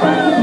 감사합니다.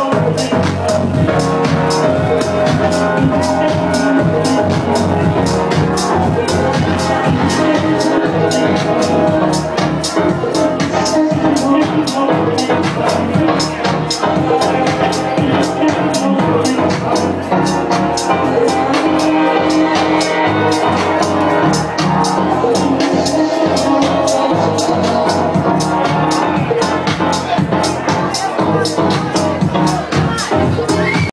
Oh,